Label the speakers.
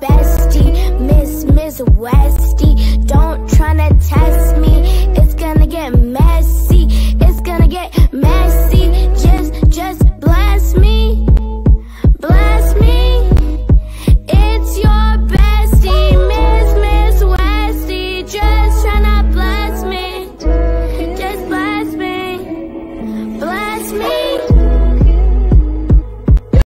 Speaker 1: bestie, Miss Miss Westie.